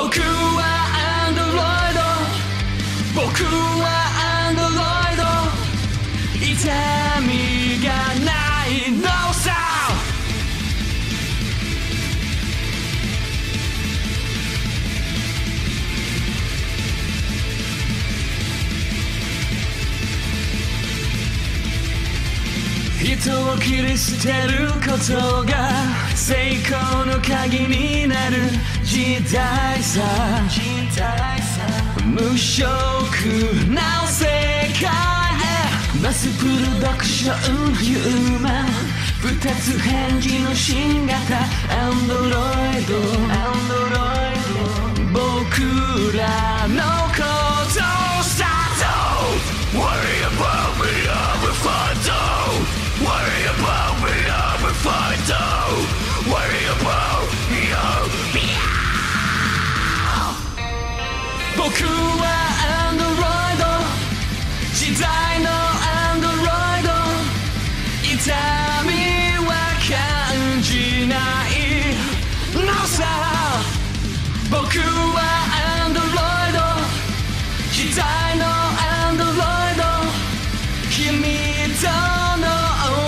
僕はアンドロイド。僕はアンドロイド。痛み人を切り捨てることが成功の鍵になる時代さ。無色な世界へ。マスプロダクションヒューマン二つ返事の新型。アンドロイド。僕ら僕はアンドロイド。時代のアンドロイド。痛みは感じない。のさ。僕はアンドロイド。時代のアンドロイド。君との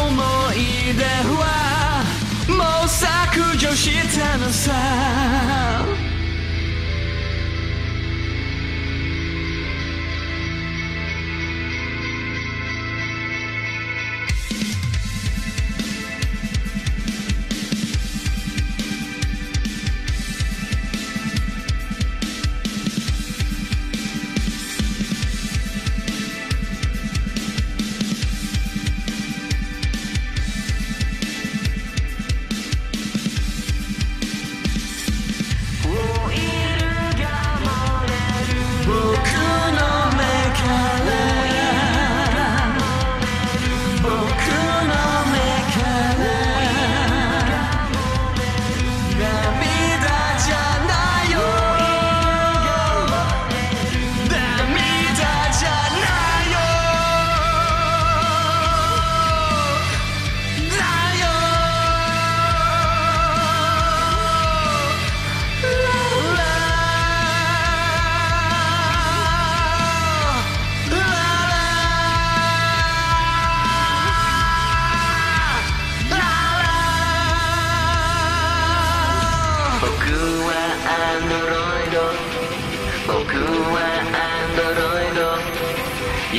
思い出は。もう削除したのさ。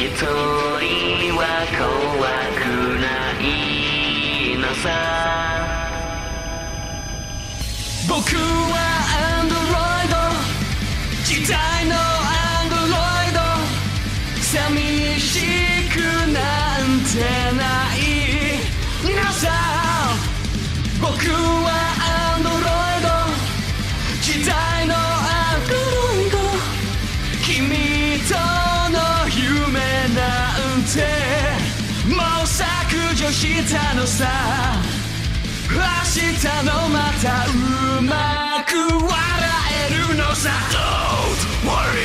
一人は怖くないのさ。僕はアンドロイド。時代のアンドロイド。寂しくなんてない。皆さん僕は日のさ明日のまたうまく笑えるのさ。Don't worry